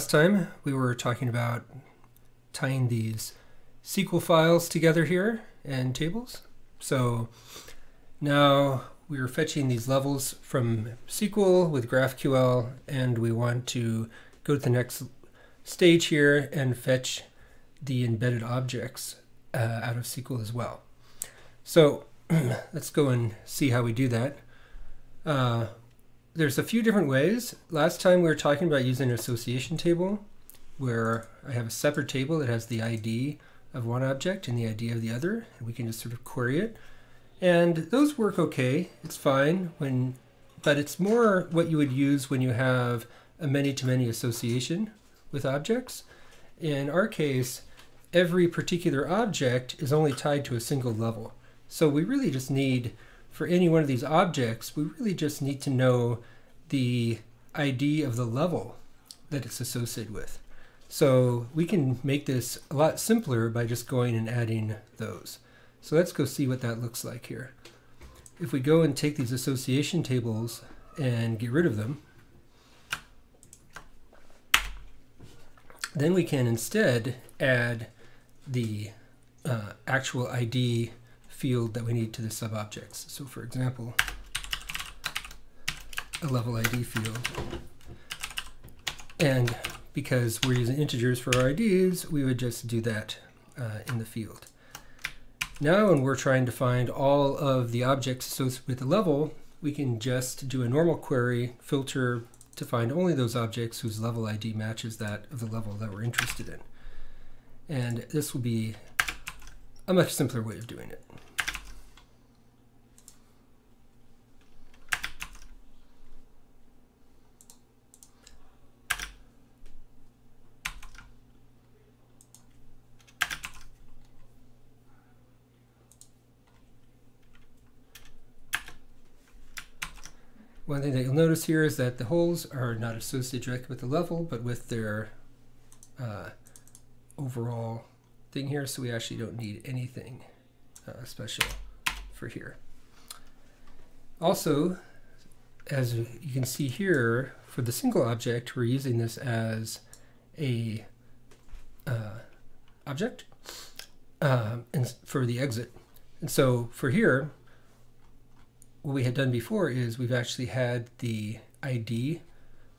last time we were talking about tying these SQL files together here and tables. So now we are fetching these levels from SQL with GraphQL and we want to go to the next stage here and fetch the embedded objects uh, out of SQL as well. So let's go and see how we do that. Uh, there's a few different ways. Last time we were talking about using an association table where I have a separate table that has the ID of one object and the ID of the other, and we can just sort of query it. And those work okay. It's fine when, but it's more what you would use when you have a many-to-many -many association with objects. In our case, every particular object is only tied to a single level. So we really just need, for any one of these objects, we really just need to know the ID of the level that it's associated with. So we can make this a lot simpler by just going and adding those. So let's go see what that looks like here. If we go and take these association tables and get rid of them, then we can instead add the uh, actual ID field that we need to the sub-objects. So for example, a level ID field. And because we're using integers for our IDs, we would just do that uh, in the field. Now when we're trying to find all of the objects associated with the level, we can just do a normal query, filter to find only those objects whose level ID matches that of the level that we're interested in. And this will be a much simpler way of doing it. One thing that you'll notice here is that the holes are not associated directly with the level, but with their uh, overall thing here, so we actually don't need anything uh, special for here. Also, as you can see here, for the single object, we're using this as a uh, object uh, and for the exit. And so for here, what we had done before is we've actually had the ID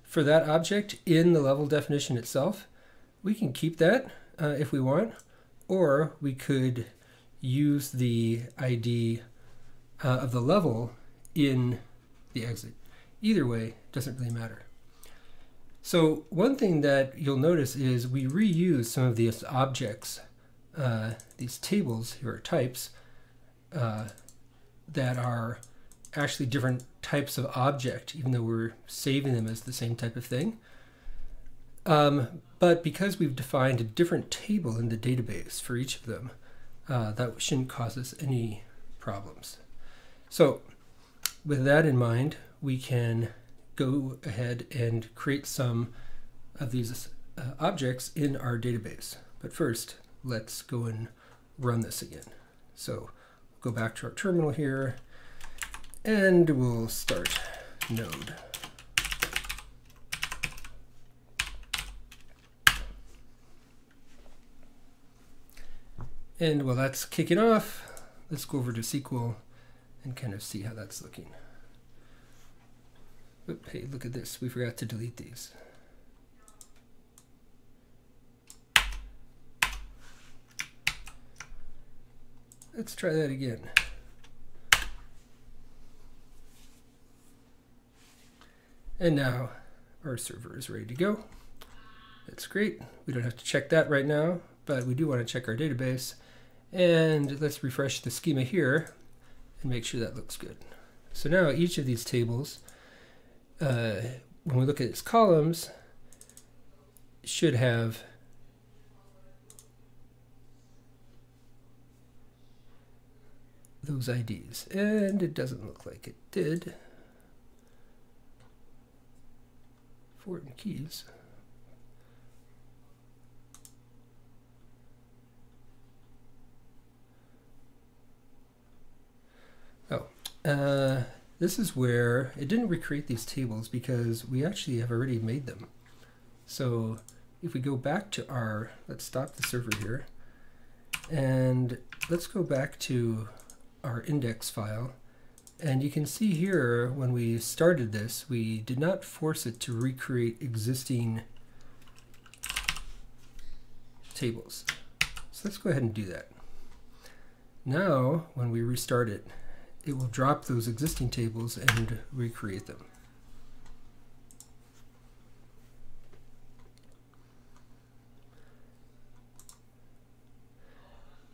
for that object in the level definition itself. We can keep that uh, if we want, or we could use the ID uh, of the level in the exit. Either way, doesn't really matter. So one thing that you'll notice is we reuse some of these objects, uh, these tables here are types, uh, that are actually different types of object, even though we're saving them as the same type of thing. Um, but because we've defined a different table in the database for each of them, uh, that shouldn't cause us any problems. So with that in mind, we can go ahead and create some of these uh, objects in our database. But first, let's go and run this again. So go back to our terminal here and we'll start node. And while that's kicking off, let's go over to SQL and kind of see how that's looking. Oop, hey, look at this. We forgot to delete these. Let's try that again. And now our server is ready to go. That's great. We don't have to check that right now, but we do want to check our database. And let's refresh the schema here and make sure that looks good. So now each of these tables, uh, when we look at its columns, should have those IDs. And it doesn't look like it did. Foreign keys. Oh, uh, this is where it didn't recreate these tables because we actually have already made them. So if we go back to our, let's stop the server here, and let's go back to our index file. And you can see here when we started this, we did not force it to recreate existing tables. So let's go ahead and do that. Now, when we restart it, it will drop those existing tables and recreate them.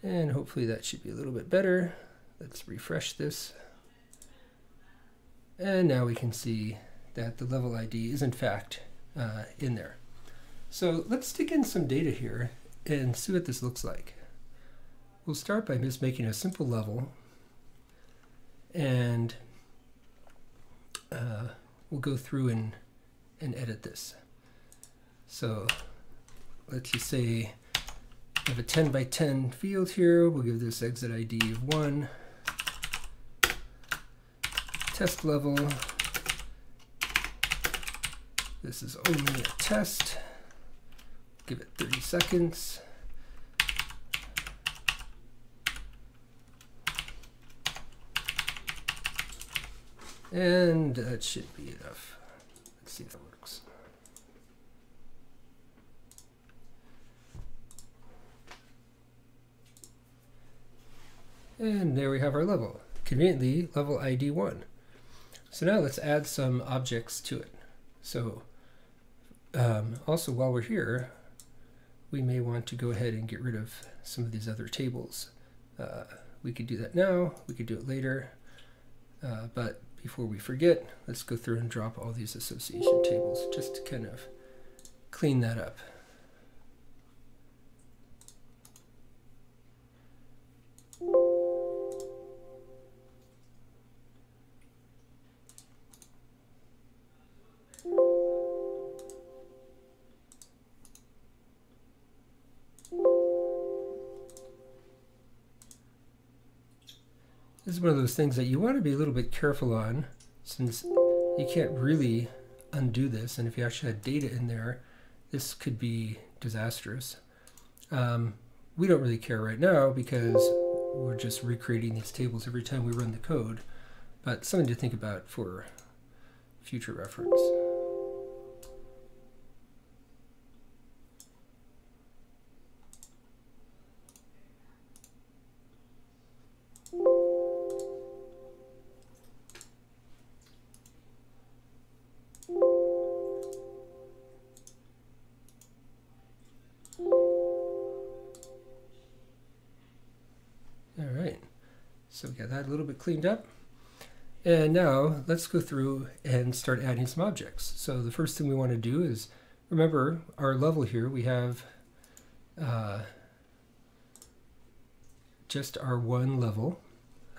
And hopefully that should be a little bit better. Let's refresh this. And now we can see that the level ID is in fact uh, in there. So let's stick in some data here and see what this looks like. We'll start by just making a simple level and uh, we'll go through and, and edit this. So let's just say we have a 10 by 10 field here. We'll give this exit ID of 1. Test level. This is only a test. Give it 30 seconds. And that should be enough. Let's see if that works. And there we have our level. Conveniently, level ID 1. So now let's add some objects to it. So um, also while we're here, we may want to go ahead and get rid of some of these other tables. Uh, we could do that now, we could do it later, uh, but before we forget, let's go through and drop all these association tables just to kind of clean that up. Is one of those things that you want to be a little bit careful on since you can't really undo this. And if you actually had data in there, this could be disastrous. Um, we don't really care right now because we're just recreating these tables every time we run the code, but something to think about for future reference. So we got that a little bit cleaned up. And now let's go through and start adding some objects. So the first thing we want to do is, remember our level here, we have uh, just our one level,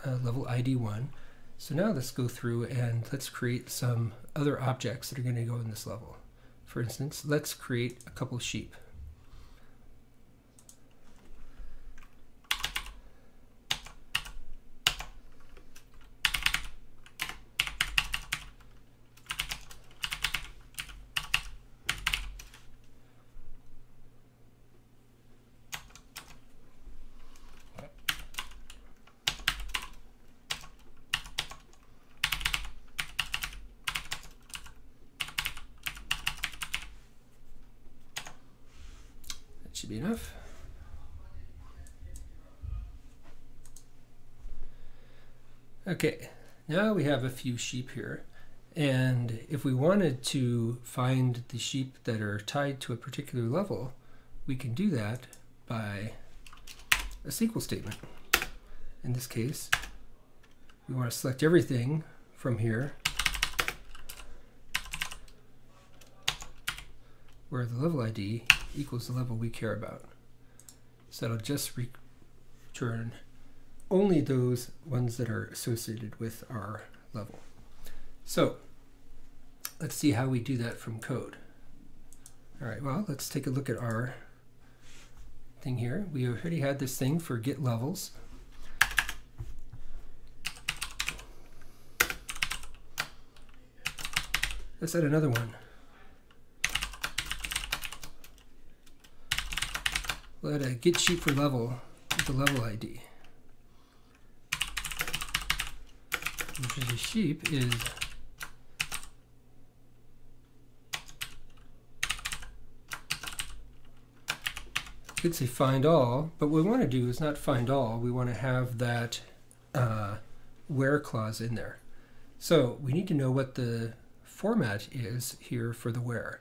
uh, level ID one. So now let's go through and let's create some other objects that are going to go in this level. For instance, let's create a couple of sheep. Should be enough. Okay, now we have a few sheep here. And if we wanted to find the sheep that are tied to a particular level, we can do that by a SQL statement. In this case, we want to select everything from here where the level ID equals the level we care about. So it'll just return only those ones that are associated with our level. So let's see how we do that from code. All right, well, let's take a look at our thing here. We already had this thing for get levels. Let's add another one. We'll add a get sheet for level with the level ID. Which is a sheep is could say find all, but what we want to do is not find all. We want to have that uh, where clause in there. So we need to know what the format is here for the where.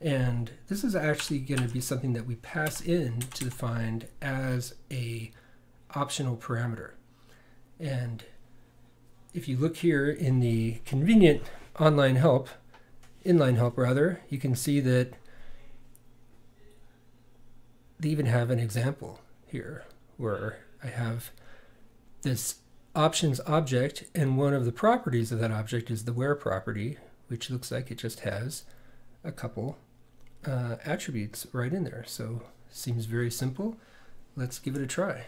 And this is actually going to be something that we pass in to the find as a optional parameter. And if you look here in the convenient online help, inline help rather, you can see that they even have an example here where I have this options object and one of the properties of that object is the where property which looks like it just has a couple uh, attributes right in there. So seems very simple. Let's give it a try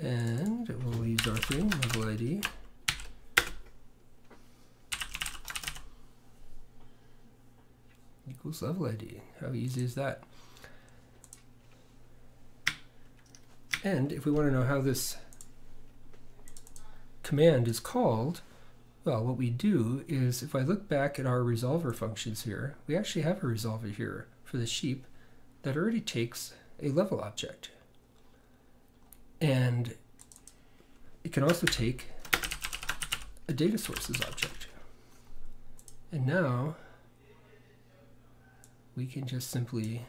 and we'll use our thing, level ID. Equals level ID. How easy is that? And if we want to know how this command is called, well, what we do is if I look back at our resolver functions here, we actually have a resolver here for the sheep that already takes a level object. And it can also take a data sources object. And now we can just simply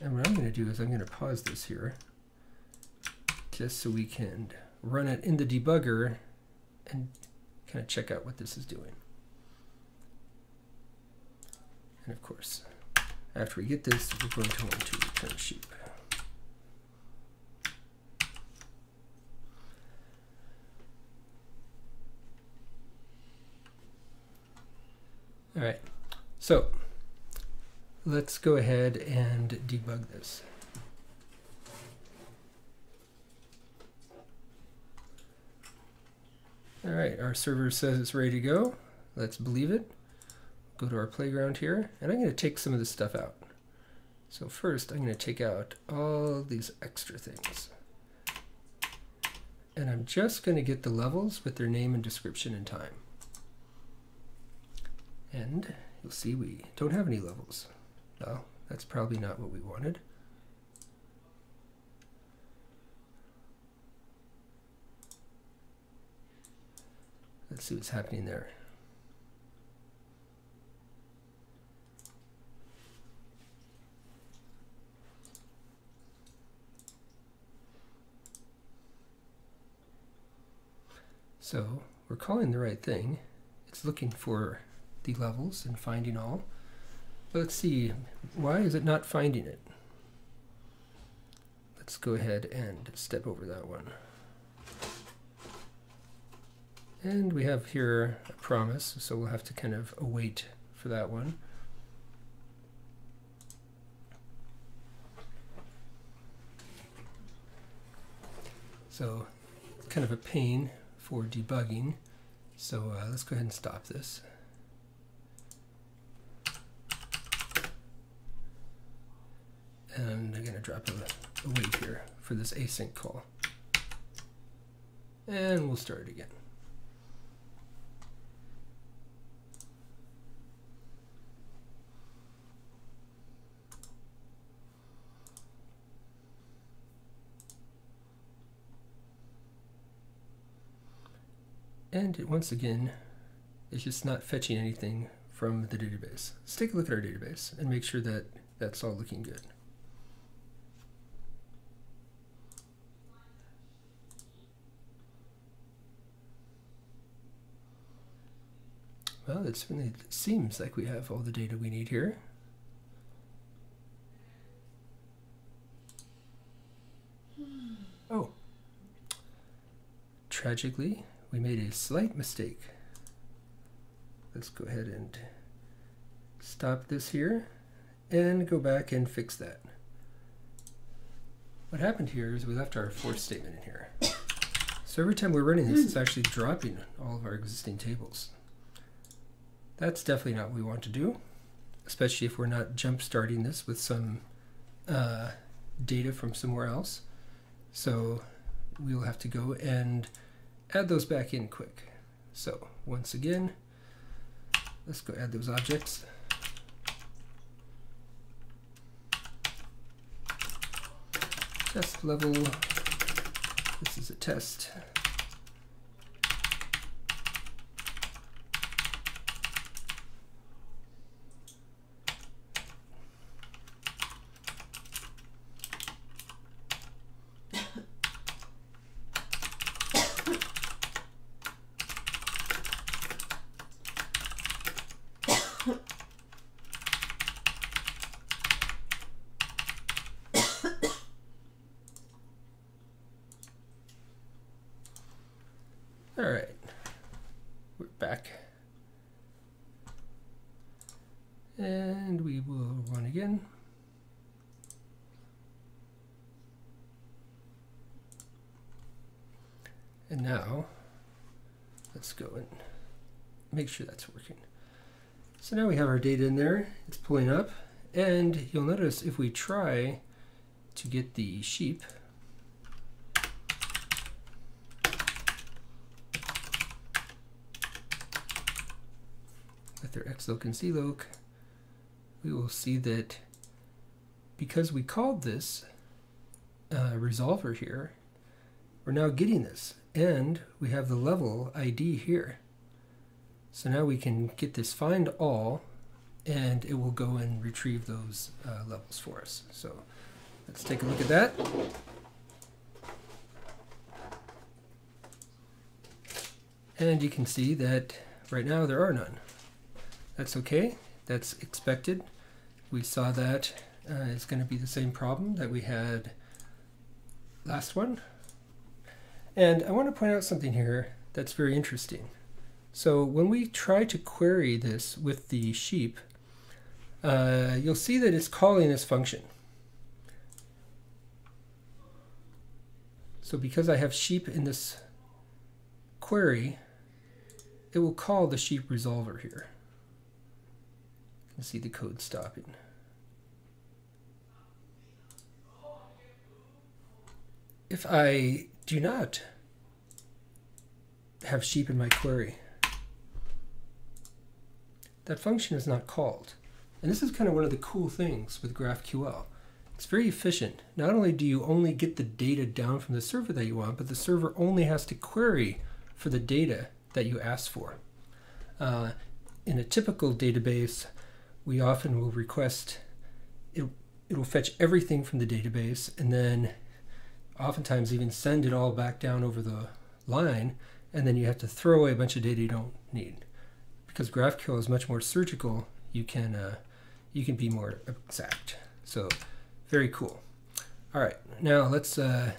And what I'm going to do is I'm going to pause this here just so we can run it in the debugger and kind of check out what this is doing. And of course, after we get this, we're going to want to return sheep. All right, so let's go ahead and debug this. All right, our server says it's ready to go. Let's believe it. Go to our playground here, and I'm going to take some of this stuff out. So first, I'm going to take out all these extra things. And I'm just going to get the levels with their name and description and time. And you'll see we don't have any levels. No, that's probably not what we wanted. Let's see what's happening there. So we're calling the right thing. It's looking for the levels and finding all. But let's see, why is it not finding it? Let's go ahead and step over that one. And we have here a promise, so we'll have to kind of await for that one. So it's kind of a pain for debugging. So uh, let's go ahead and stop this. And I'm going to drop a, a wait here for this async call. And we'll start it again. And once again, it's just not fetching anything from the database. Let's take a look at our database and make sure that that's all looking good. Well, it really seems like we have all the data we need here. Hmm. Oh, tragically, we made a slight mistake. Let's go ahead and stop this here and go back and fix that. What happened here is we left our for statement in here. So every time we're running this, it's actually dropping all of our existing tables. That's definitely not what we want to do, especially if we're not jump starting this with some uh, data from somewhere else. So we'll have to go and add those back in quick. So once again, let's go add those objects. Test level, this is a test. All right, we're back. And we will run again. And now, let's go and make sure that's working. So now we have our data in there, it's pulling up, and you'll notice if we try to get the sheep, with their xloc and cloc, we will see that because we called this uh, resolver here, we're now getting this. And we have the level ID here. So now we can get this find all and it will go and retrieve those uh, levels for us. So let's take a look at that. And you can see that right now there are none. That's okay. That's expected. We saw that uh, it's going to be the same problem that we had last one. And I want to point out something here that's very interesting. So when we try to query this with the sheep, uh, you'll see that it's calling this function. So because I have sheep in this query, it will call the sheep resolver here You see the code stopping. If I do not have sheep in my query, that function is not called. And this is kind of one of the cool things with GraphQL. It's very efficient. Not only do you only get the data down from the server that you want, but the server only has to query for the data that you ask for. Uh, in a typical database, we often will request it, it will fetch everything from the database and then oftentimes even send it all back down over the line and then you have to throw away a bunch of data you don't need. Because GraphQL is much more surgical you can uh, you can be more exact. So very cool. All right now let's uh,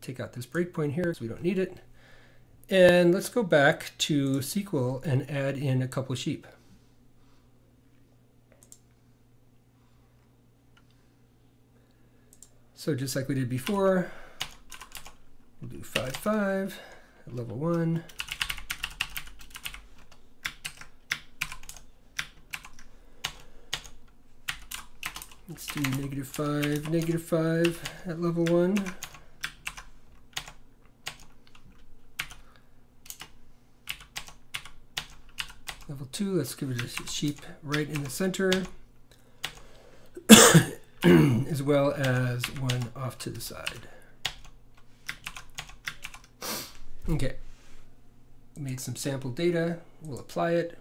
take out this breakpoint here so we don't need it. And let's go back to SQL and add in a couple sheep. So just like we did before, we'll do 5, 5 at level 1. Let's do negative 5, negative 5 at level 1. Level 2, let's give it a sheep right in the center. as well as one off to the side. Okay, made some sample data, we'll apply it.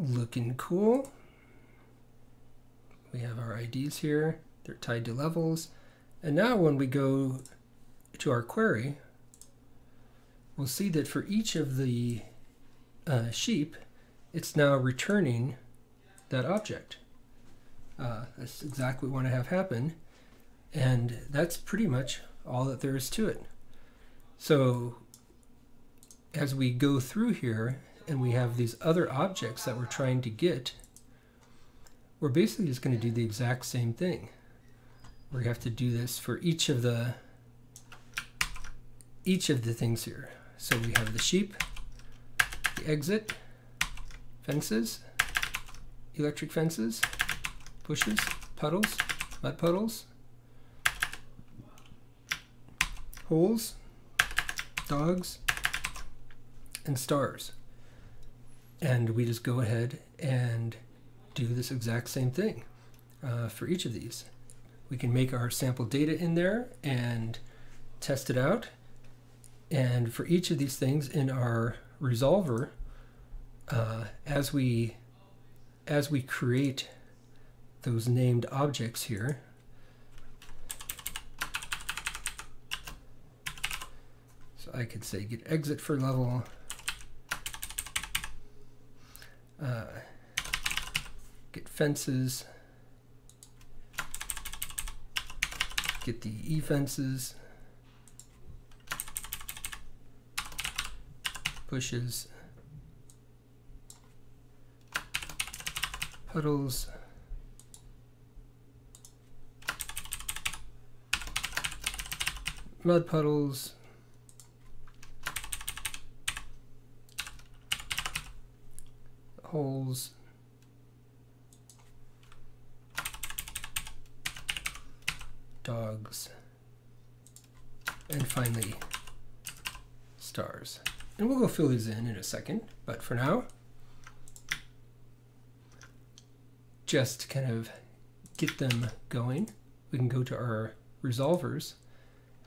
Looking cool. We have our IDs here, they're tied to levels. And now when we go to our query, we'll see that for each of the uh, sheep, it's now returning that object. Uh, that's exactly what we want to have happen. And that's pretty much all that there is to it. So as we go through here and we have these other objects that we're trying to get, we're basically just going to do the exact same thing. We have to do this for each of the each of the things here. So we have the sheep, the exit, fences, electric fences, bushes, puddles, mud puddles, holes, dogs, and stars. And we just go ahead and do this exact same thing uh, for each of these. We can make our sample data in there and test it out. And for each of these things in our resolver, uh, as we as we create those named objects here, I could say get exit for level. Uh, get fences, get the e-fences, bushes, puddles, mud puddles, holes, dogs, and finally stars. And we'll go fill these in in a second, but for now, just kind of get them going, we can go to our resolvers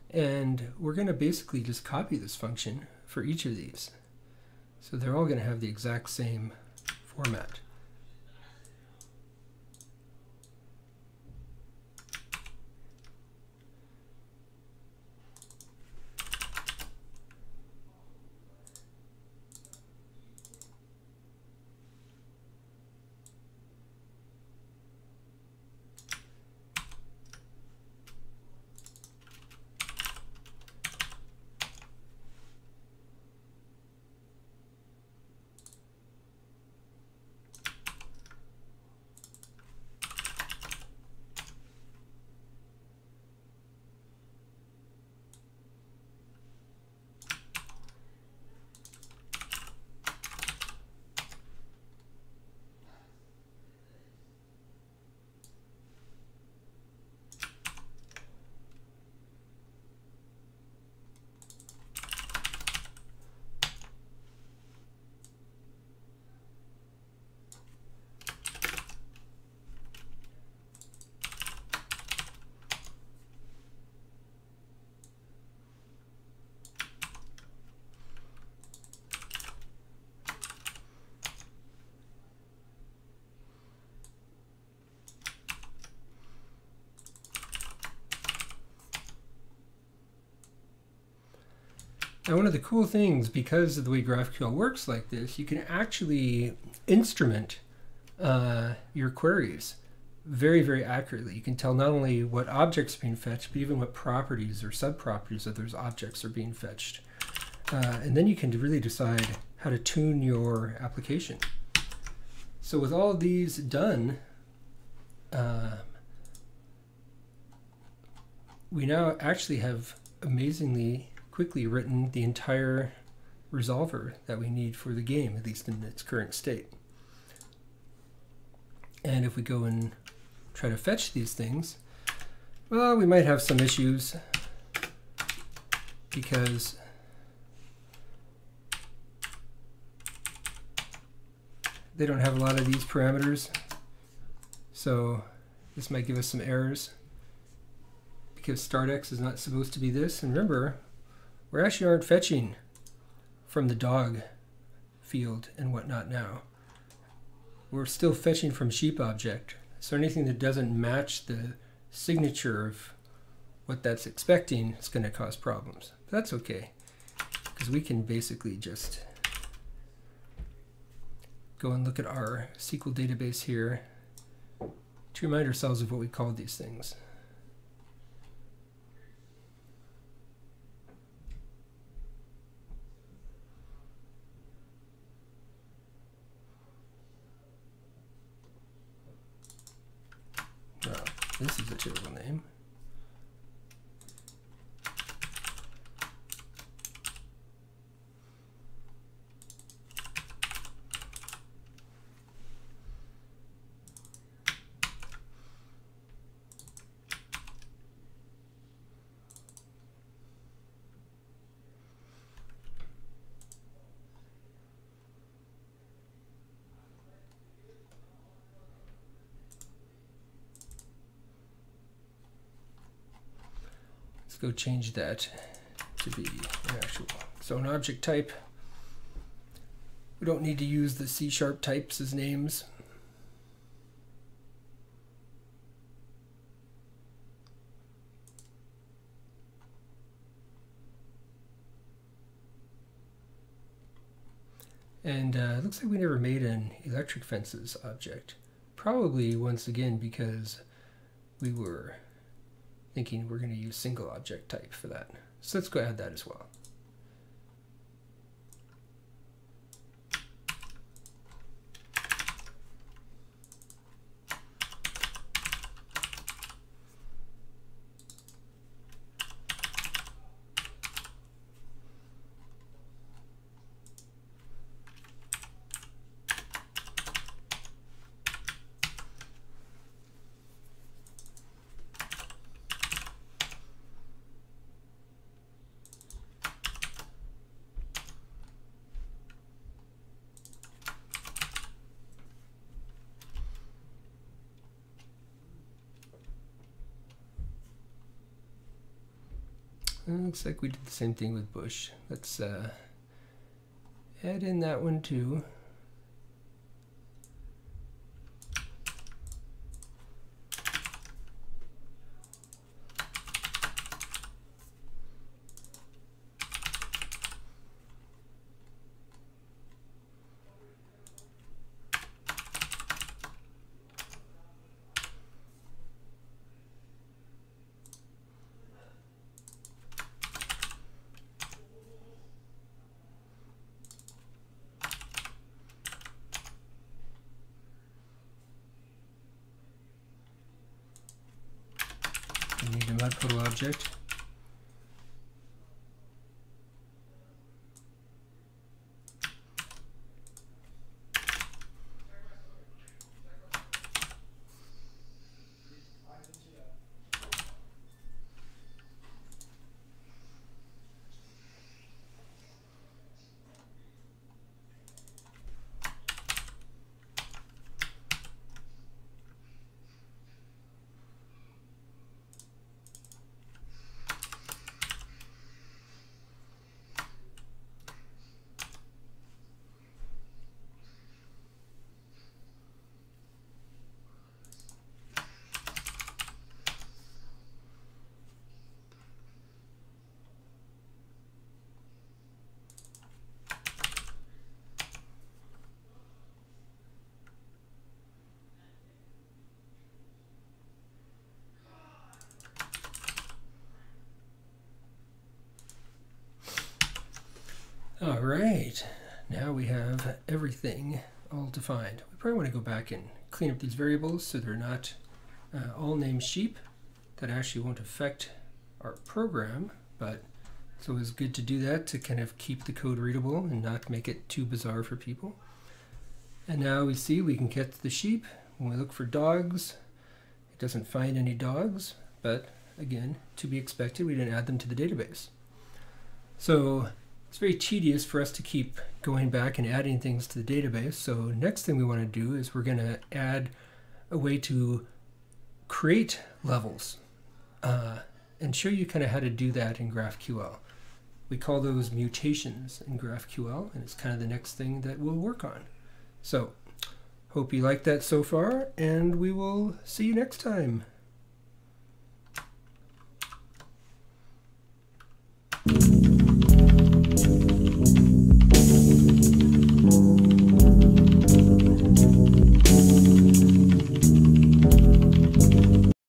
and we're going to basically just copy this function for each of these. So they're all going to have the exact same format. Now, one of the cool things, because of the way GraphQL works like this, you can actually instrument uh, your queries very, very accurately. You can tell not only what objects are being fetched, but even what properties or sub-properties of those objects are being fetched. Uh, and then you can really decide how to tune your application. So with all these done, uh, we now actually have amazingly quickly written the entire resolver that we need for the game, at least in its current state. And if we go and try to fetch these things, well, we might have some issues because they don't have a lot of these parameters. So this might give us some errors because startx is not supposed to be this. And remember, we actually aren't fetching from the dog field and whatnot now. We're still fetching from sheep object. So anything that doesn't match the signature of what that's expecting is going to cause problems. But that's okay Because we can basically just go and look at our SQL database here to remind ourselves of what we called these things. This is a terrible name. Go change that to be an actual. So an object type, we don't need to use the C-sharp types as names. And uh, looks like we never made an electric fences object. Probably, once again, because we were thinking we're going to use single object type for that. So let's go add that as well. Looks like we did the same thing with Bush. Let's uh, add in that one too. object. All right, now we have everything all defined. We probably want to go back and clean up these variables so they're not uh, all named sheep. That actually won't affect our program, but it's always good to do that to kind of keep the code readable and not make it too bizarre for people. And now we see we can get the sheep. When we look for dogs, it doesn't find any dogs, but again, to be expected, we didn't add them to the database. So it's very tedious for us to keep going back and adding things to the database. So next thing we want to do is we're going to add a way to create levels uh, and show you kind of how to do that in GraphQL. We call those mutations in GraphQL, and it's kind of the next thing that we'll work on. So, hope you like that so far, and we will see you next time.